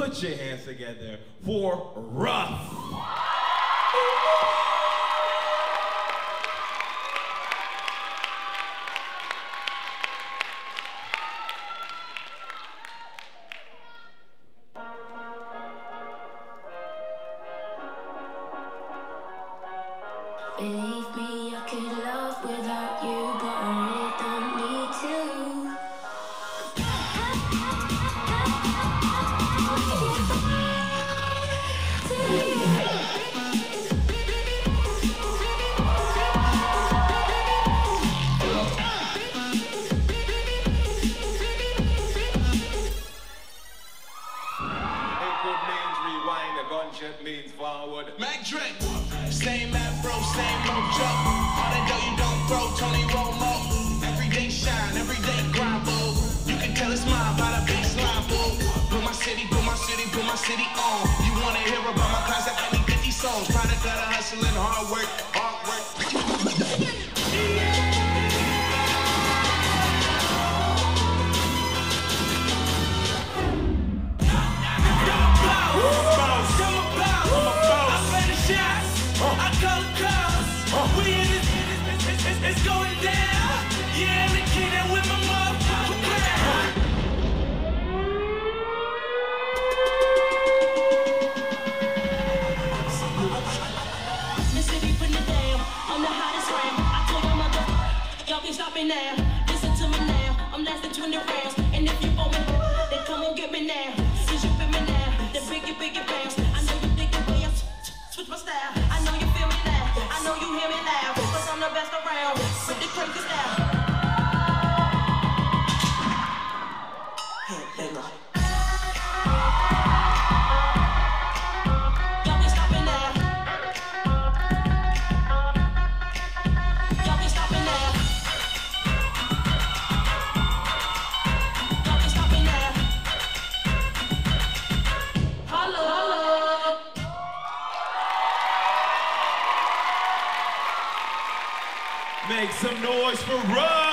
put your hands together for. Believe me, I gunshot means forward. Mac Drake, same afro, same joke. All that dough you don't throw, Tony Romo. Everyday shine, everyday grind, boo. You can tell it's mine by the baseline, boo. Put my city, put my city, put my city on. You wanna hear about my class? I need 50 songs. Product of the hustle and hard work. Now. Listen to me now. I'm lasting 20 rounds. And if you want the Make some noise for Roff.